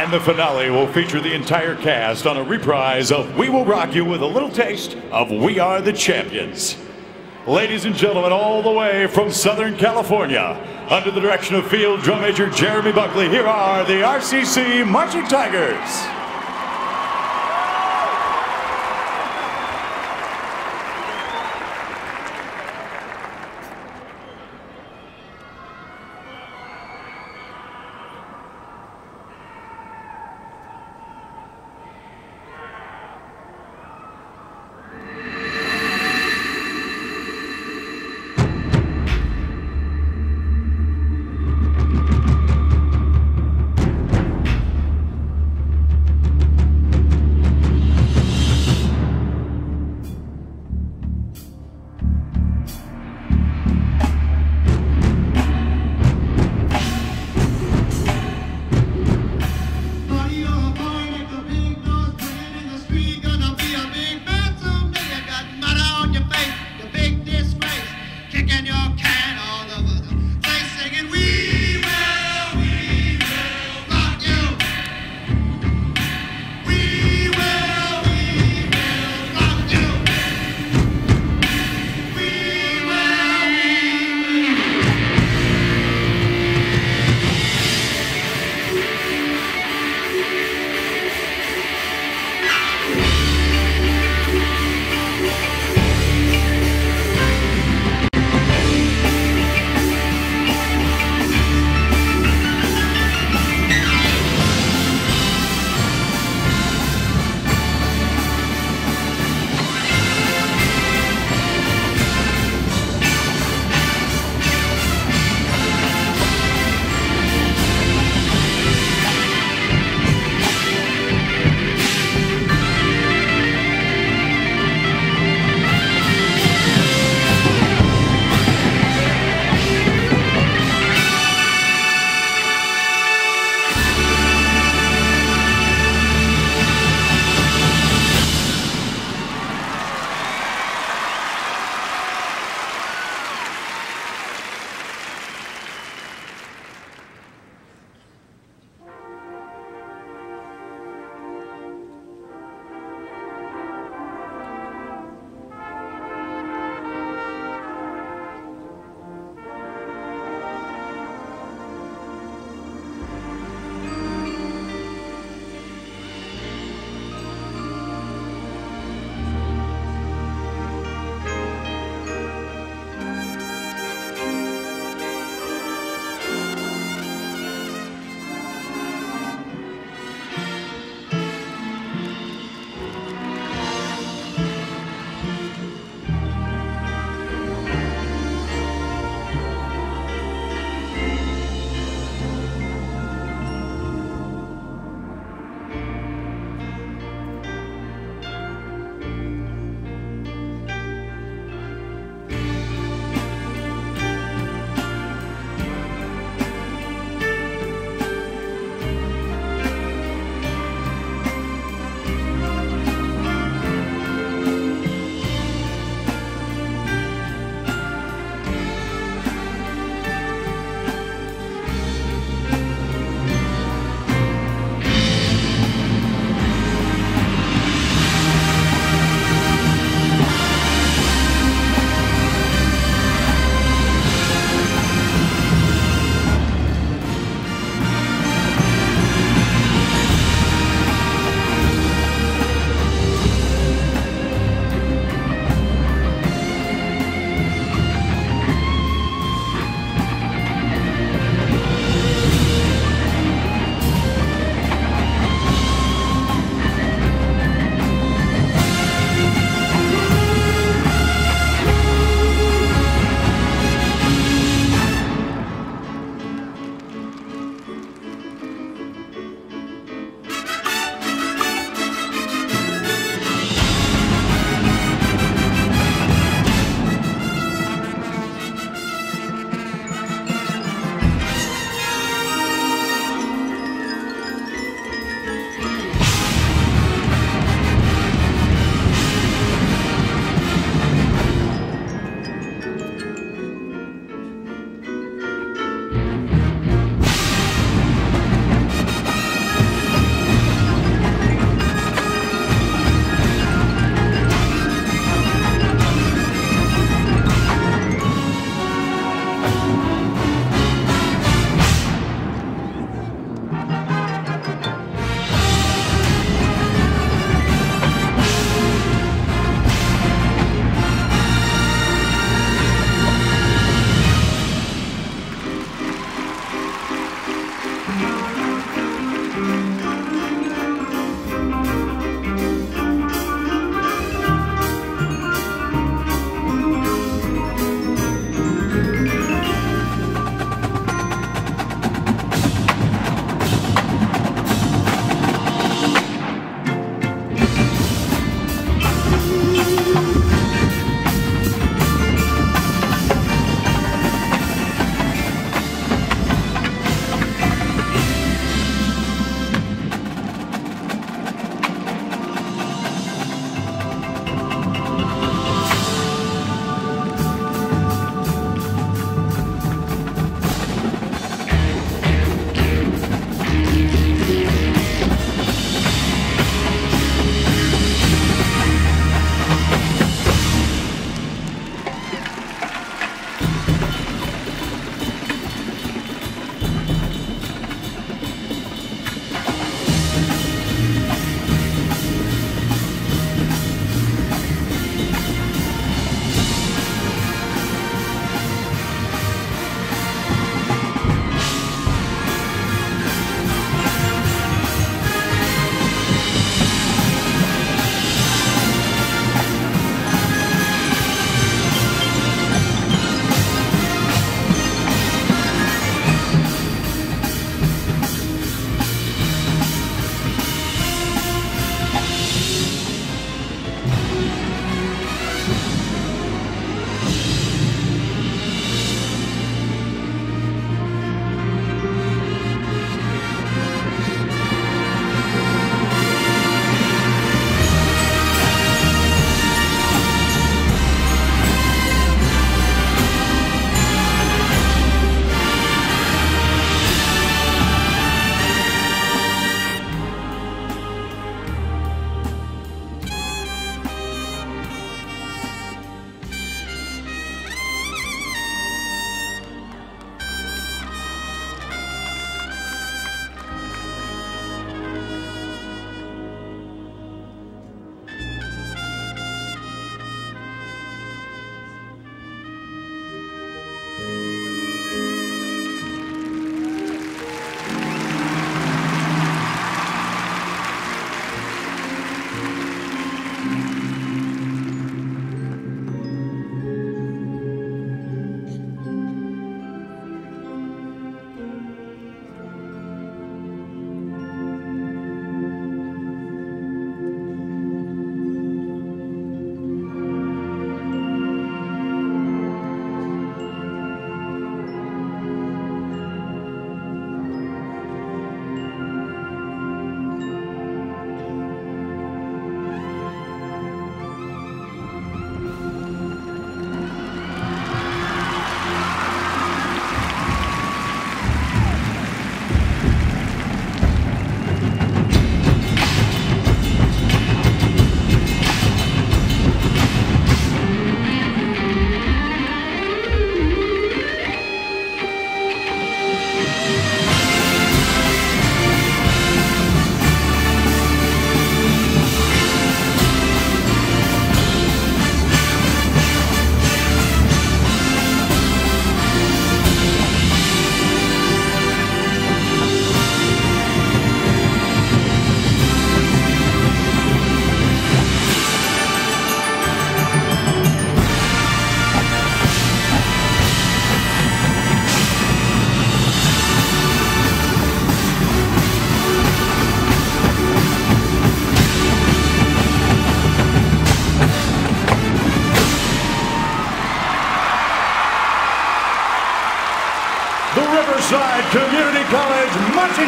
And the finale will feature the entire cast on a reprise of We Will Rock You with a little taste of We Are the Champions. Ladies and gentlemen, all the way from Southern California, under the direction of Field Drum Major Jeremy Buckley, here are the RCC Marching Tigers.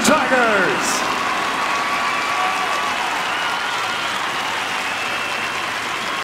Tigers.